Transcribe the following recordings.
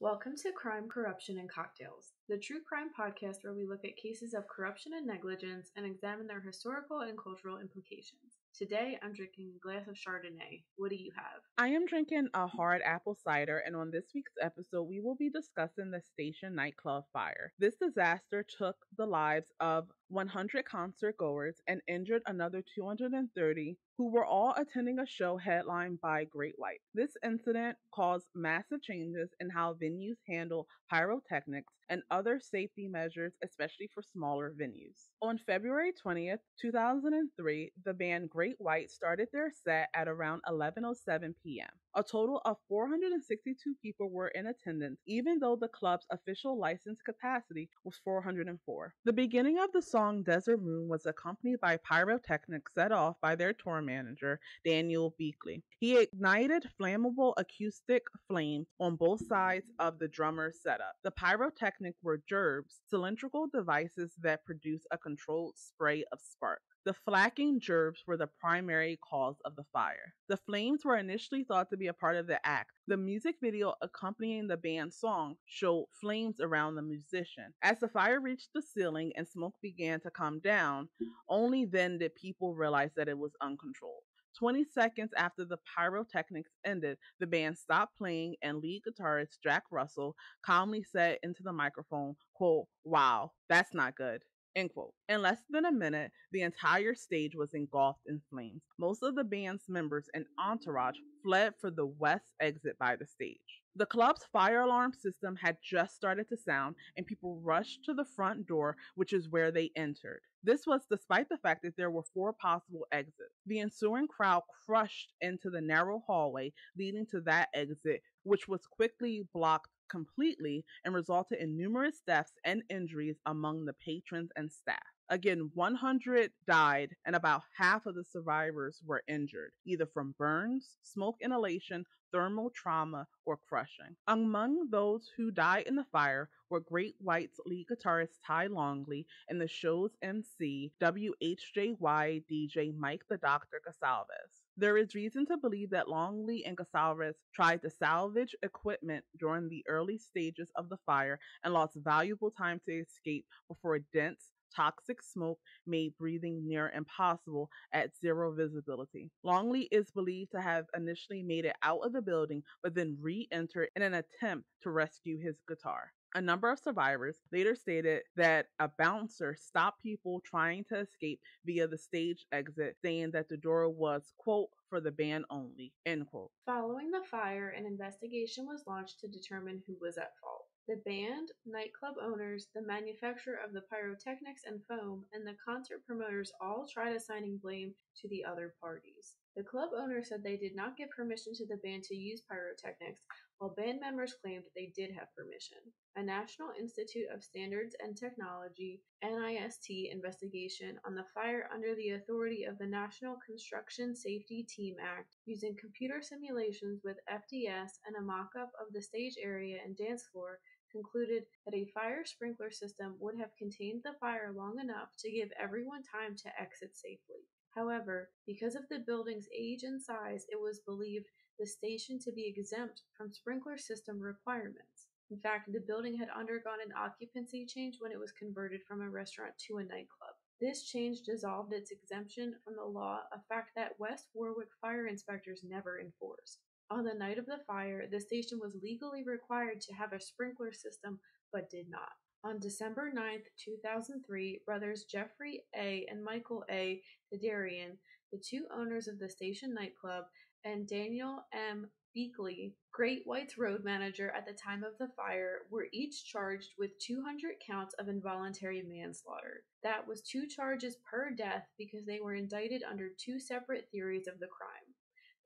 Welcome to Crime, Corruption, and Cocktails, the true crime podcast where we look at cases of corruption and negligence and examine their historical and cultural implications. Today, I'm drinking a glass of Chardonnay. What do you have? I am drinking a hard apple cider, and on this week's episode, we will be discussing the station nightclub fire. This disaster took the lives of 100 concert goers and injured another 230 who were all attending a show headlined by Great White. This incident caused massive changes in how venues handle pyrotechnics and other safety measures, especially for smaller venues. On February 20th, 2003, the band Great White started their set at around 11:07 p.m. A total of 462 people were in attendance, even though the club's official license capacity was 404. The beginning of the song Desert Moon was accompanied by pyrotechnics set off by their tour manager, Daniel Beakley. He ignited flammable acoustic flame on both sides of the drummer's setup. The pyrotechnic were gerbs, cylindrical devices that produce a controlled spray of spark. The flacking gerbs were the primary cause of the fire. The flames were initially thought to be a part of the act. The music video accompanying the band's song showed flames around the musician. As the fire reached the ceiling and smoke began to come down, only then did people realize that it was uncontrolled. 20 seconds after the pyrotechnics ended, the band stopped playing and lead guitarist Jack Russell calmly said into the microphone, quote, wow, that's not good. End quote. In less than a minute, the entire stage was engulfed in flames. Most of the band's members and entourage fled for the west exit by the stage. The club's fire alarm system had just started to sound, and people rushed to the front door, which is where they entered. This was despite the fact that there were four possible exits. The ensuing crowd crushed into the narrow hallway leading to that exit, which was quickly blocked completely and resulted in numerous deaths and injuries among the patrons and staff. Again, 100 died, and about half of the survivors were injured, either from burns, smoke inhalation, thermal trauma, or crushing. Among those who died in the fire were Great White's lead guitarist Ty Longley and the show's MC, WHJY DJ Mike the Doctor Gonsalves. There is reason to believe that Longley and Gonsalves tried to salvage equipment during the early stages of the fire and lost valuable time to escape before dense, toxic smoke made breathing near impossible at zero visibility. Longley is believed to have initially made it out of the building, but then re entered in an attempt to rescue his guitar. A number of survivors later stated that a bouncer stopped people trying to escape via the stage exit, saying that the door was, quote, for the band only, end quote. Following the fire, an investigation was launched to determine who was at fault. The band, nightclub owners, the manufacturer of the pyrotechnics and foam, and the concert promoters all tried assigning blame to the other parties. The club owner said they did not give permission to the band to use pyrotechnics, while band members claimed they did have permission. A National Institute of Standards and Technology NIST investigation on the fire under the authority of the National Construction Safety Team Act using computer simulations with FDS and a mock up of the stage area and dance floor concluded that a fire sprinkler system would have contained the fire long enough to give everyone time to exit safely. However, because of the building's age and size, it was believed the station to be exempt from sprinkler system requirements. In fact, the building had undergone an occupancy change when it was converted from a restaurant to a nightclub. This change dissolved its exemption from the law, a fact that West Warwick fire inspectors never enforced. On the night of the fire, the station was legally required to have a sprinkler system, but did not. On December 9, 2003, brothers Jeffrey A. and Michael A. Derderian, the two owners of the station nightclub, and Daniel M. Beakley, Great White's road manager at the time of the fire, were each charged with 200 counts of involuntary manslaughter. That was two charges per death because they were indicted under two separate theories of the crime.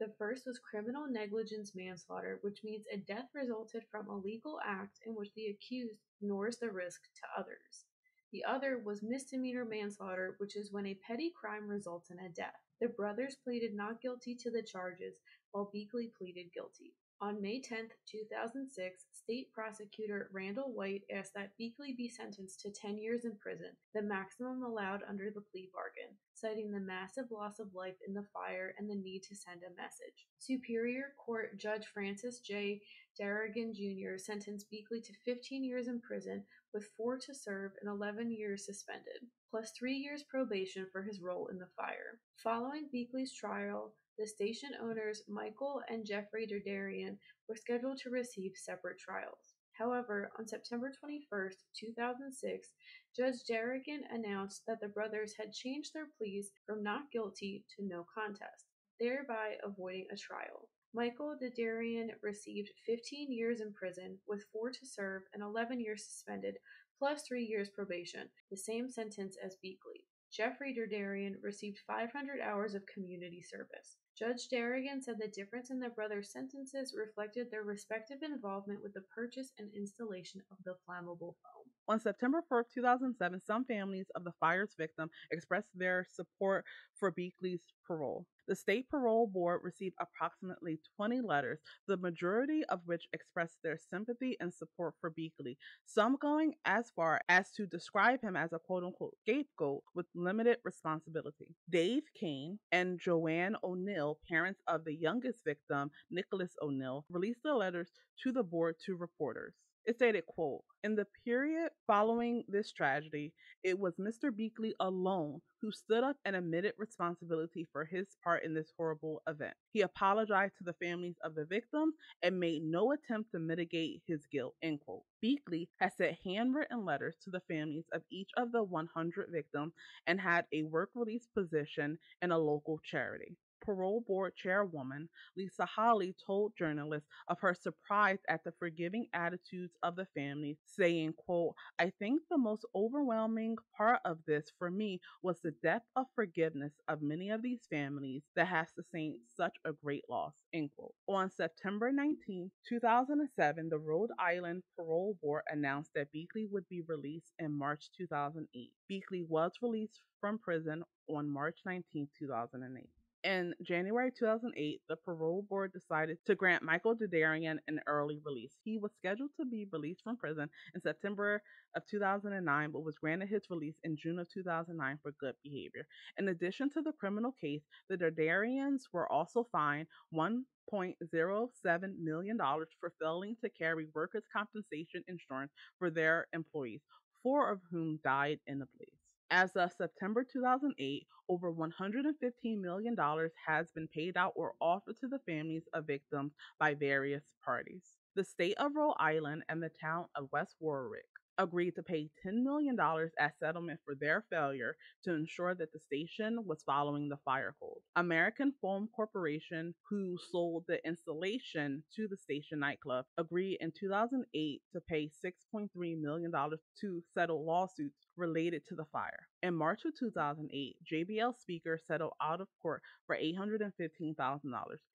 The first was criminal negligence manslaughter, which means a death resulted from a legal act in which the accused ignores the risk to others. The other was misdemeanor manslaughter, which is when a petty crime results in a death. The brothers pleaded not guilty to the charges, while Beakley pleaded guilty. On May 10, 2006, state prosecutor Randall White asked that Beakley be sentenced to 10 years in prison, the maximum allowed under the plea bargain. Citing the massive loss of life in the fire and the need to send a message. Superior Court Judge Francis J. Darigan Jr. sentenced Beakley to 15 years in prison with four to serve and 11 years suspended, plus three years probation for his role in the fire. Following Beakley's trial, the station owners Michael and Jeffrey Derderian were scheduled to receive separate trials. However, on September 21, 2006, Judge Darigan announced that the brothers had changed their pleas from not guilty to no contest, thereby avoiding a trial. Michael Derderian received 15 years in prison with four to serve and 11 years suspended, plus three years probation, the same sentence as Beakley. Jeffrey Derderian received 500 hours of community service. Judge Darigan said the difference in their brothers' sentences reflected their respective involvement with the purchase and installation of the flammable foam. On September 4, 2007, some families of the fire's victim expressed their support for Beakley's parole. The state parole board received approximately 20 letters, the majority of which expressed their sympathy and support for Beakley, some going as far as to describe him as a quote unquote scapegoat with limited responsibility. Dave Kane and Joanne O'Neill, parents of the youngest victim, Nicholas O'Neill, released the letters to the board to reporters. It stated, quote, in the period following this tragedy, it was Mr. Beakley alone who stood up and admitted responsibility for his part in this horrible event. He apologized to the families of the victims and made no attempt to mitigate his guilt, end quote. Beakley has sent handwritten letters to the families of each of the 100 victims and had a work release position in a local charity parole board chairwoman Lisa Holly told journalists of her surprise at the forgiving attitudes of the family, saying, quote, I think the most overwhelming part of this for me was the depth of forgiveness of many of these families that have sustained such a great loss, end quote. On September 19, 2007, the Rhode Island Parole Board announced that Beakley would be released in March 2008. Beakley was released from prison on March 19, 2008. In January 2008, the parole board decided to grant Michael Derderian an early release. He was scheduled to be released from prison in September of 2009, but was granted his release in June of 2009 for good behavior. In addition to the criminal case, the Derderians were also fined $1.07 million for failing to carry workers' compensation insurance for their employees, four of whom died in the blaze. As of September 2008, over $115 million has been paid out or offered to the families of victims by various parties. The state of Rhode Island and the town of West Warwick agreed to pay $10 million as settlement for their failure to ensure that the station was following the fire code. American Foam Corporation, who sold the installation to the station nightclub, agreed in 2008 to pay $6.3 million to settle lawsuits related to the fire. In March of 2008, JBL Speaker settled out of court for $815,000.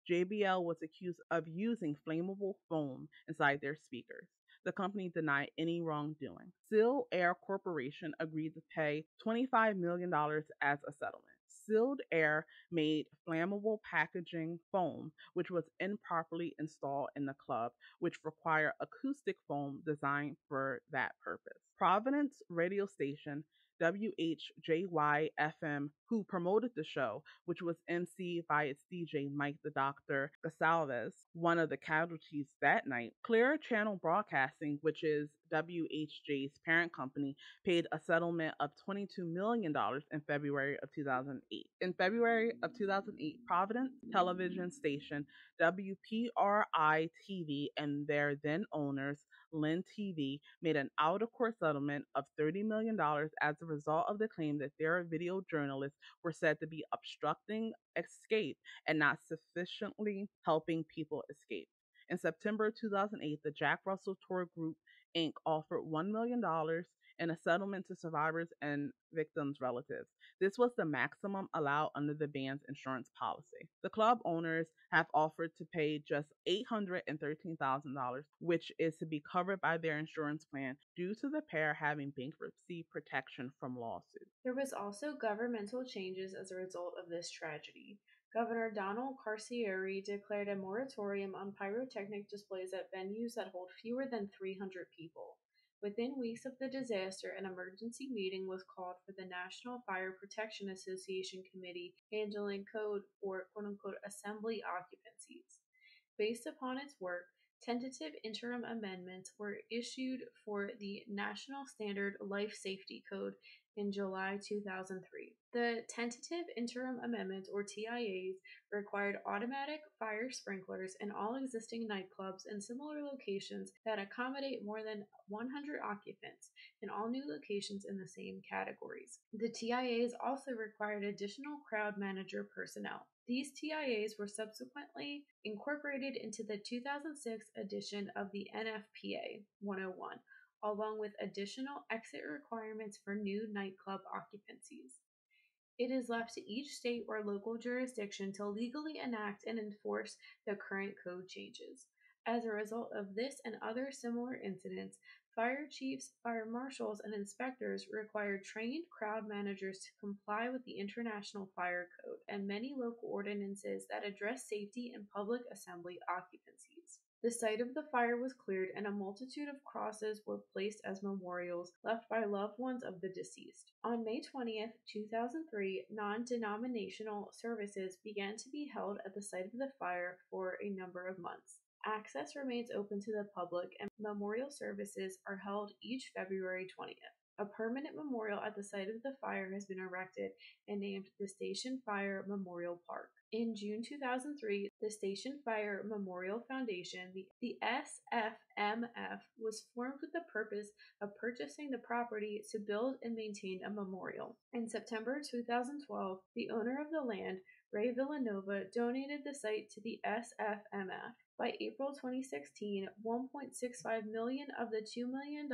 JBL was accused of using flammable foam inside their speakers the company denied any wrongdoing. Sealed Air Corporation agreed to pay $25 million as a settlement. Sealed Air made flammable packaging foam, which was improperly installed in the club, which required acoustic foam designed for that purpose. Providence radio station WHJY FM, who promoted the show, which was MC by its DJ Mike the Doctor Gonsalves, one of the casualties that night. Clear Channel Broadcasting, which is WHJ's parent company, paid a settlement of $22 million in February of 2008. In February of 2008, Providence television station WPRI TV and their then owners LIN TV made an out of court settlement of $30 million as a result of the claim that their video journalists were said to be obstructing escape and not sufficiently helping people escape. In September 2008, the Jack Russell Tour Group Inc. offered $1 million in a settlement to survivors and victims' relatives. This was the maximum allowed under the band's insurance policy. The club owners have offered to pay just $813,000, which is to be covered by their insurance plan due to the pair having bankruptcy protection from lawsuits. There was also governmental changes as a result of this tragedy. Governor Donald Carcieri declared a moratorium on pyrotechnic displays at venues that hold fewer than 300 people. Within weeks of the disaster, an emergency meeting was called for the National Fire Protection Association Committee handling code for quote unquote assembly occupancies. Based upon its work, tentative interim amendments were issued for the National Standard Life Safety Code in July 2003. The tentative interim amendments, or TIAs, required automatic fire sprinklers in all existing nightclubs and similar locations that accommodate more than 100 occupants in all new locations in the same categories. The TIAs also required additional crowd manager personnel. These TIAs were subsequently incorporated into the 2006 edition of the NFPA 101, along with additional exit requirements for new nightclub occupancies. It is left to each state or local jurisdiction to legally enact and enforce the current code changes. As a result of this and other similar incidents, fire chiefs, fire marshals, and inspectors require trained crowd managers to comply with the International Fire Code and many local ordinances that address safety and public assembly occupancies. The site of the fire was cleared, and a multitude of crosses were placed as memorials left by loved ones of the deceased. On May 20, 2003, non denominational services began to be held at the site of the fire for a number of months. Access remains open to the public, and memorial services are held each February 20th. A permanent memorial at the site of the fire has been erected and named the Station Fire Memorial Park. In June 2003, the Station Fire Memorial Foundation, the, the SFMF, was formed with the purpose of purchasing the property to build and maintain a memorial. In September 2012, the owner of the land, Ray Villanova, donated the site to the SFMF. By April 2016, 1.65 million of the $2 million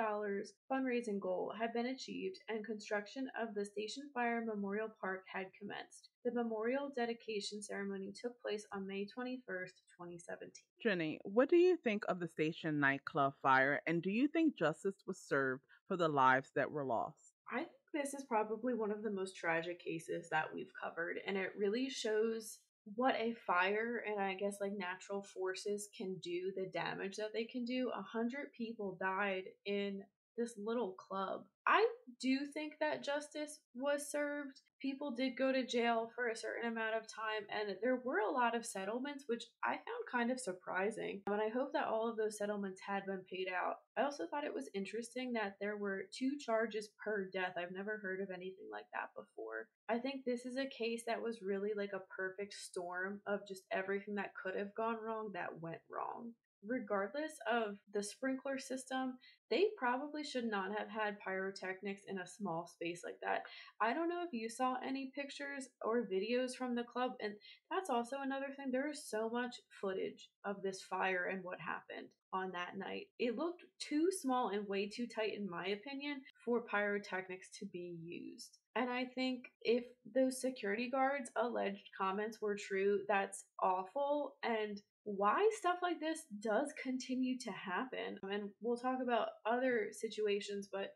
fundraising goal had been achieved and construction of the Station Fire Memorial Park had commenced. The memorial dedication ceremony took place on May 21st, 2017. Jenny, what do you think of the station nightclub fire and do you think justice was served for the lives that were lost? I think this is probably one of the most tragic cases that we've covered, and it really shows what a fire and I guess like natural forces can do, the damage that they can do. A hundred people died in this little club. I do think that justice was served. People did go to jail for a certain amount of time, and there were a lot of settlements, which I found kind of surprising. And I hope that all of those settlements had been paid out. I also thought it was interesting that there were two charges per death. I've never heard of anything like that before. I think this is a case that was really like a perfect storm of just everything that could have gone wrong that went wrong regardless of the sprinkler system, they probably should not have had pyrotechnics in a small space like that. I don't know if you saw any pictures or videos from the club, and that's also another thing. There is so much footage of this fire and what happened on that night. It looked too small and way too tight, in my opinion, for pyrotechnics to be used. And I think if those security guards' alleged comments were true, that's awful. And why stuff like this does continue to happen. And we'll talk about other situations, but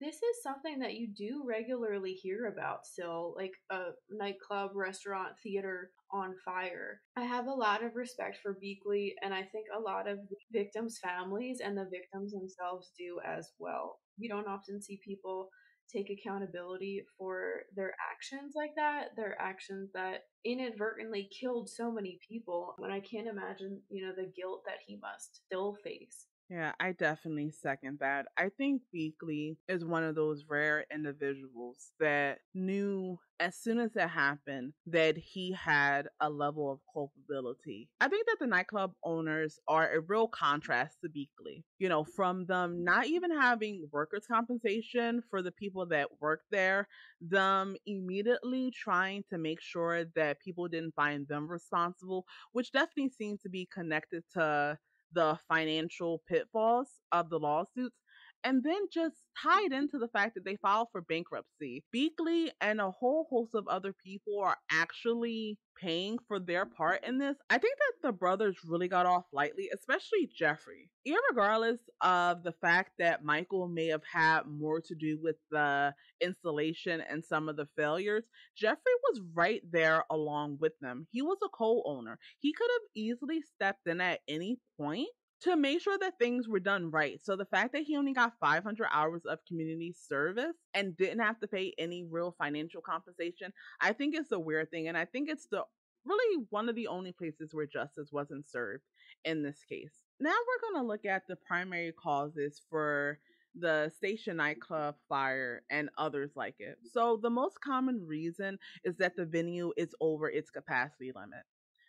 this is something that you do regularly hear about still, like a nightclub, restaurant, theater on fire. I have a lot of respect for Beakley, and I think a lot of victims' families and the victims themselves do as well. You don't often see people take accountability for their actions like that, their actions that inadvertently killed so many people. And I can't imagine, you know, the guilt that he must still face. Yeah, I definitely second that. I think Beakley is one of those rare individuals that knew as soon as it happened that he had a level of culpability. I think that the nightclub owners are a real contrast to Beakley. You know, from them not even having workers' compensation for the people that work there, them immediately trying to make sure that people didn't find them responsible, which definitely seems to be connected to the financial pitfalls of the lawsuits and then just tied into the fact that they filed for bankruptcy. Beakley and a whole host of other people are actually paying for their part in this. I think that the brothers really got off lightly, especially Jeffrey. Regardless of the fact that Michael may have had more to do with the installation and some of the failures, Jeffrey was right there along with them. He was a co owner. He could have easily stepped in at any point to make sure that things were done right. So the fact that he only got 500 hours of community service and didn't have to pay any real financial compensation, I think it's a weird thing. And I think it's the really one of the only places where justice wasn't served in this case. Now we're going to look at the primary causes for the station nightclub fire and others like it. So, the most common reason is that the venue is over its capacity limit.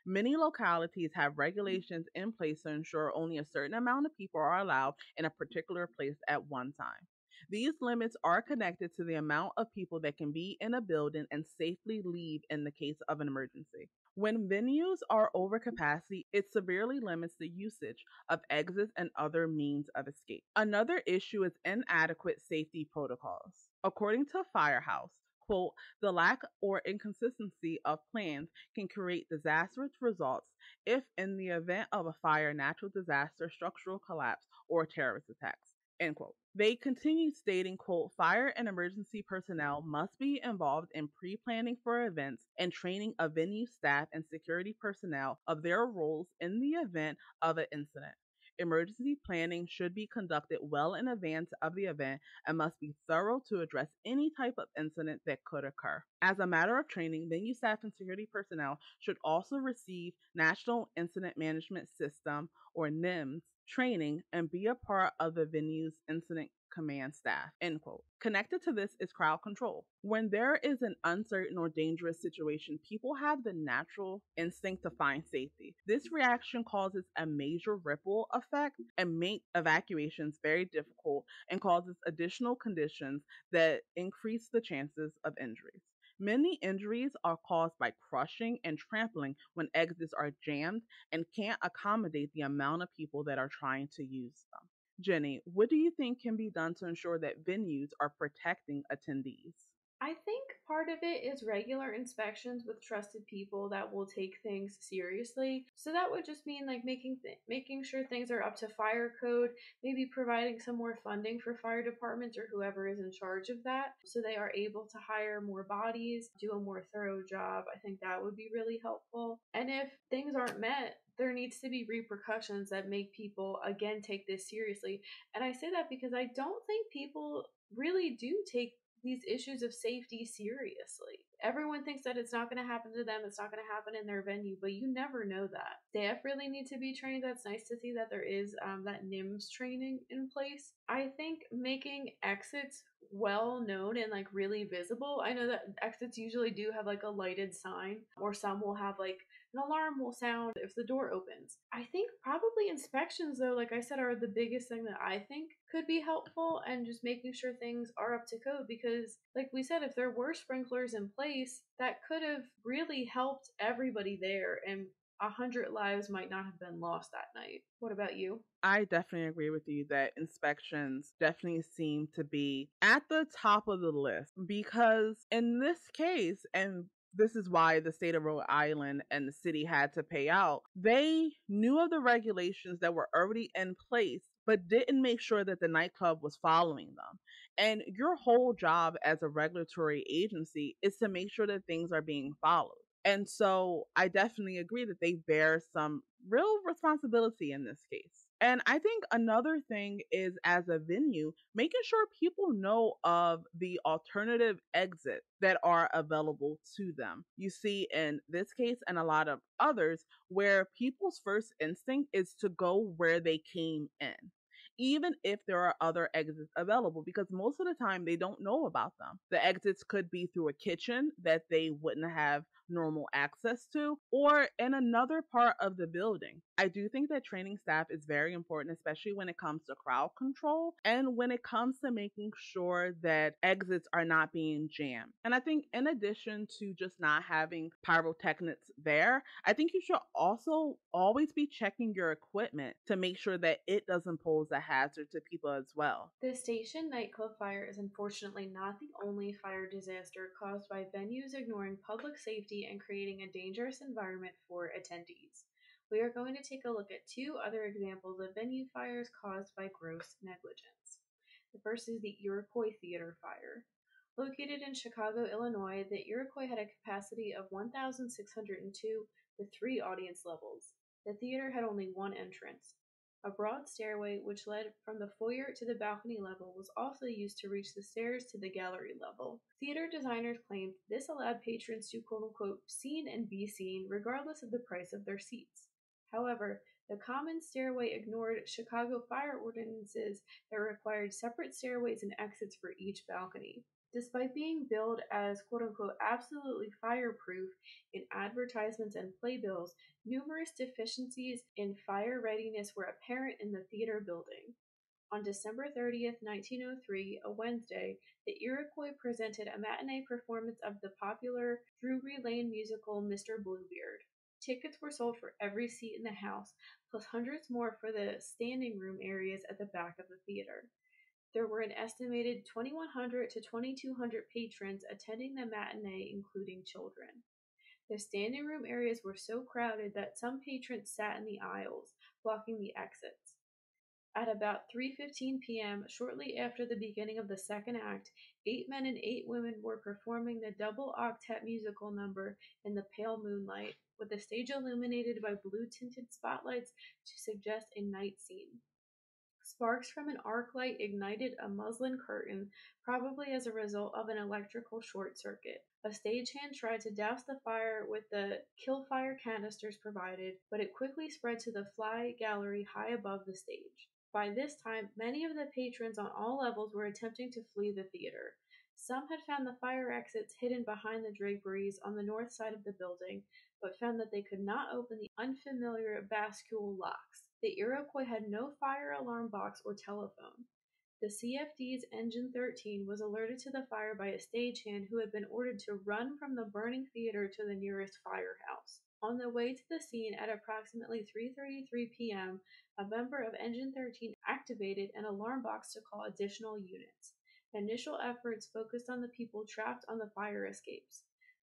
Many localities have mm. regulations in place to ensure only a certain amount of people are allowed in a particular place at one time. These limits are connected to the amount of people that can be in a building and safely leave in the case of an emergency. When venues are over mm. capacity, it severely limits the usage of exits and other means of escape. Another issue is inadequate safety protocols. According to Firehouse, quote, the lack or inconsistency of plans can create disastrous results if in the event of a fire, natural disaster, structural collapse, or terrorist attacks. End quote. They continue stating, quote, fire and emergency personnel must be involved in pre-planning for events and training of venue staff and security personnel of their roles in the event of an incident. Emergency planning should be conducted well in advance of the event and must be thorough to address any type of incident that could occur. As a matter of training, venue staff and security personnel should also receive National Incident Management System or NIMS training and be a part of the venue's incident command staff. End quote. Connected to this is crowd control. When there is an uncertain or dangerous situation, people have the natural instinct to find safety. This reaction causes a major ripple effect and make evacuations very difficult and causes additional conditions that increase the chances of injuries. Many injuries are caused by crushing and trampling when exits are jammed and can't accommodate the amount of people that are trying to use them. Jenny, what do you think can be done to ensure that venues are protecting attendees? I think part of it is regular inspections with trusted people that will take things seriously. So that would just mean like making th- making sure things are up to fire code, maybe providing some more funding for fire departments or whoever is in charge of that so they are able to hire more bodies, do a more thorough job. I think that would be really helpful. And if things aren't met, there needs to be repercussions that make people again take this seriously. And I say that because I don't think people really do take these issues of safety seriously. Everyone thinks that it's not going to happen to them, it's not going to happen in their venue, but you never know that. Staff really need to be trained. That's nice to see that there is um, that NIMS training in place. I think making exits well known and like really visible. I know that exits usually do have like a lighted sign, or some will have like an alarm will sound if the door opens. I think probably inspections, though, like I said, are the biggest thing that I think could be helpful and just making sure things are up to code because, like we said, if there were sprinklers in place, that could have really helped everybody there and a hundred lives might not have been lost that night. What about you? I definitely agree with you that inspections definitely seem to be at the top of the list because in this case, and this is why the state of Rhode Island and the city had to pay out. They knew of the regulations that were already in place, but didn't make sure that the nightclub was following them. And your whole job as a regulatory agency is to make sure that things are being followed. And so I definitely agree that they bear some real responsibility in this case. And I think another thing is as a venue, making sure people know of the alternative exits that are available to them. You see, in this case and a lot of others, where people's first instinct is to go where they came in even if there are other exits available, because most of the time they don't know about them. The exits could be through a kitchen that they wouldn't have normal access to, or in another part of the building. I do think that training staff is very important, especially when it comes to crowd control and when it comes to making sure that exits are not being jammed. And I think, in addition to just not having pyrotechnics there, I think you should also always be checking your equipment to make sure that it doesn't pose a hazard to people as well. The station nightclub fire is unfortunately not the only fire disaster caused by venues ignoring public safety and creating a dangerous environment for attendees. We are going to take a look at two other examples of venue fires caused by gross negligence. The first is the Iroquois Theater fire. Located in Chicago, Illinois, the Iroquois had a capacity of 1,602 with three audience levels. The theater had only one entrance. A broad stairway, which led from the foyer to the balcony level, was also used to reach the stairs to the gallery level. Theater designers claimed this allowed patrons to quote unquote seen and be seen regardless of the price of their seats. However, the common stairway ignored Chicago fire ordinances that required separate stairways and exits for each balcony. Despite being billed as quote unquote absolutely fireproof in advertisements and playbills, numerous deficiencies in fire readiness were apparent in the theater building. On December 30th, 1903, a Wednesday, the Iroquois presented a matinee performance of the popular Drury Lane musical Mr. Bluebeard. Tickets were sold for every seat in the house, plus hundreds more for the standing room areas at the back of the theater. There were an estimated 2,100 to 2,200 patrons attending the matinee, including children. The standing room areas were so crowded that some patrons sat in the aisles, blocking the exits. At about 3:15 p.m., shortly after the beginning of the second act, eight men and eight women were performing the double octet musical number in the pale moonlight, with the stage illuminated by blue-tinted spotlights to suggest a night scene. Sparks from an arc light ignited a muslin curtain, probably as a result of an electrical short circuit. A stagehand tried to douse the fire with the kill fire canisters provided, but it quickly spread to the fly gallery high above the stage. By this time, many of the patrons on all levels were attempting to flee the theater. Some had found the fire exits hidden behind the draperies on the north side of the building, but found that they could not open the unfamiliar bascule locks. The Iroquois had no fire alarm box or telephone. The CFD's Engine 13 was alerted to the fire by a stagehand who had been ordered to run from the burning theater to the nearest firehouse. On the way to the scene at approximately 3:33 p.m., a member of Engine 13 activated an alarm box to call additional units. Initial efforts focused on the people trapped on the fire escapes.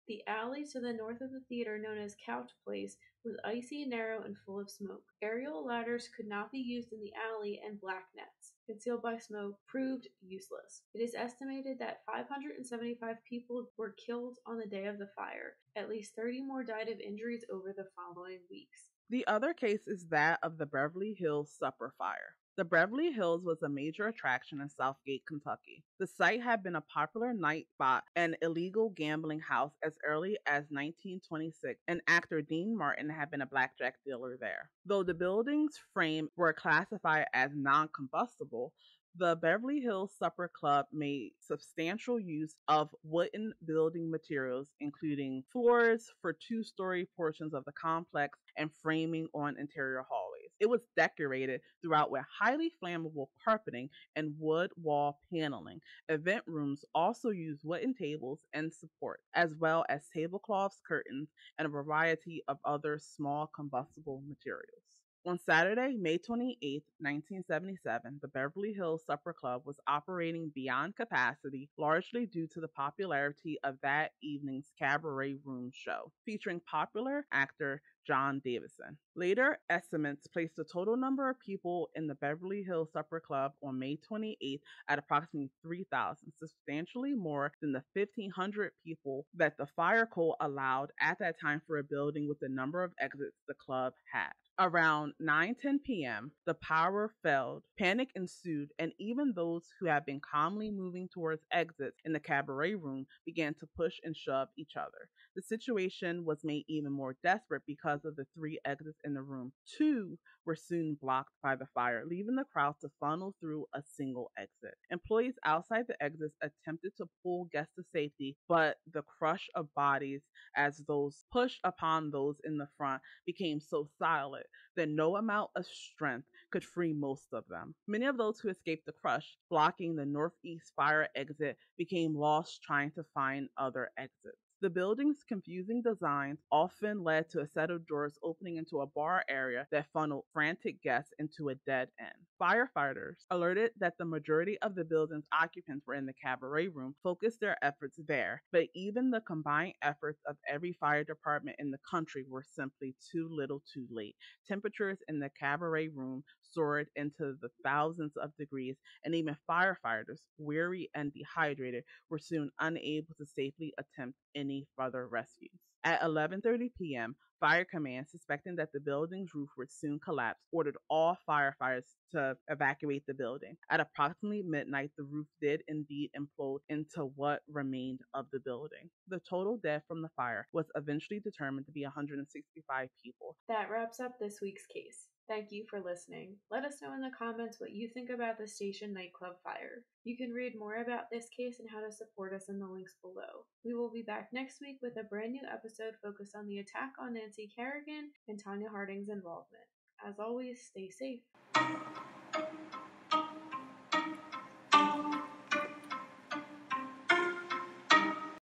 The alley to the north of the theater, known as Couch Place, was icy, narrow, and full of smoke. Aerial ladders could not be used in the alley, and black nets, concealed by smoke, proved useless. It is estimated that 575 people were killed on the day of the fire. At least 30 more died of injuries over the following weeks. The other case is that of the Beverly Hills Supper Fire. The Beverly Hills was a major attraction in Southgate, Kentucky. The site had been a popular night spot and illegal gambling house as early as 1926, and actor Dean Martin had been a blackjack dealer there. Though the building's frame were classified as non combustible, the Beverly Hills Supper Club made substantial use of wooden building materials, including floors for two story portions of the complex and framing on interior hallways. It was decorated throughout with highly flammable carpeting and wood wall paneling. Event rooms also used wooden tables and support, as well as tablecloths, curtains, and a variety of other small combustible materials. On Saturday, May 28, 1977, the Beverly Hills Supper Club was operating beyond capacity, largely due to the popularity of that evening's Cabaret Room show, featuring popular actor John Davidson. Later estimates placed the total number of people in the Beverly Hills Supper Club on May 28 at approximately 3,000, substantially more than the 1,500 people that the fire code allowed at that time for a building with the number of exits the club had. Around 9:10 p.m., the power failed, panic ensued, and even those who had been calmly moving towards exits in the cabaret room began to push and shove each other. The situation was made even more desperate because of the three exits in the room. Two were soon blocked by the fire, leaving the crowd to funnel through a single exit. Employees outside the exits attempted to pull guests to safety, but the crush of bodies as those pushed upon those in the front became so silent that no amount of strength could free most of them. Many of those who escaped the crush, blocking the northeast fire exit, became lost trying to find other exits. The building's confusing designs often led to a set of doors opening into a bar area that funneled frantic guests into a dead end. Firefighters, alerted that the majority of the building's occupants were in the cabaret room, focused their efforts there, but even the combined efforts of every fire department in the country were simply too little too late. Temperatures in the cabaret room soared into the thousands of degrees, and even firefighters, weary and dehydrated, were soon unable to safely attempt any further rescues. At 11:30 p.m., Fire Command, suspecting that the building's roof would soon collapse, ordered all firefighters to evacuate the building. At approximately midnight, the roof did indeed implode into what remained of the building. The total death from the fire was eventually determined to be 165 people. That wraps up this week's case. Thank you for listening. Let us know in the comments what you think about the station nightclub fire. You can read more about this case and how to support us in the links below. We will be back next week with a brand new episode focused on the attack on Nancy Kerrigan and Tonya Harding's involvement. As always, stay safe.